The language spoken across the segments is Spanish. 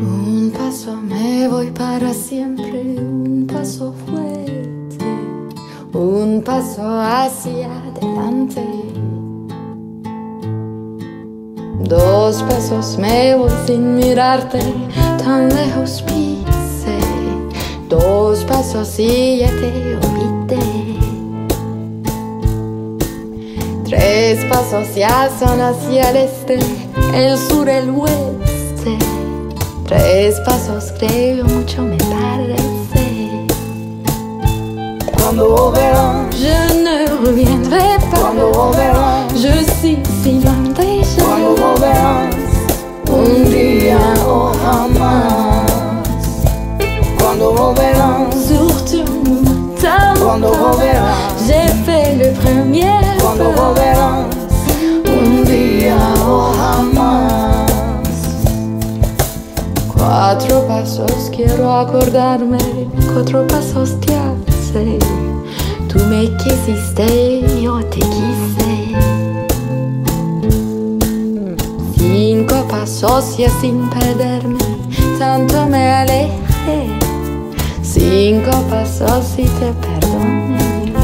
Un paso me voy para siempre, un paso fuerte, un paso hacia adelante. Dos pasos me voy sin mirarte, tan lejos pise. Dos pasos y ya te olvidé. Tres pasos ya son hacia el este, el sur, el oeste. Tres pasos creo mucho me parece. Cuando volverán, Je ne reviendrai pas. cuando volverán, Je suis si loin déjà. cuando volverán, un día o jamás. Cuando volverán, Surtout m'attends cuando volverán, J'ai fait le premier cuando volverán, Cuatro pasos quiero acordarme, cuatro pasos te hace. Tú me quisiste, yo te quise. Cinco pasos ya sin perderme, tanto me alejé. Cinco pasos y te perdoné.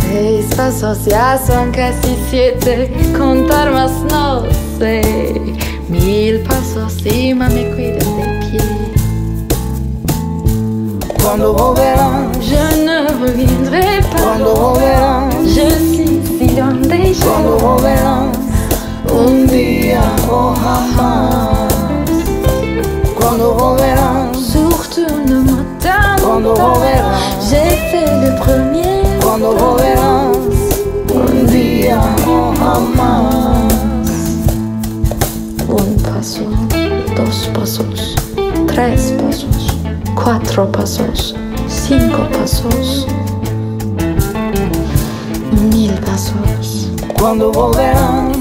Seis pasos ya son casi siete, contar más no sé. Mil pasos y mami cuidas de pie. Cuando volverán, Je ne reviendrai cuando pas. volverán, Je suis si loin déjà. cuando volverán, un día o jamás. Dos pasos, tres pasos, cuatro pasos, cinco pasos, mil pasos. Cuando volverán,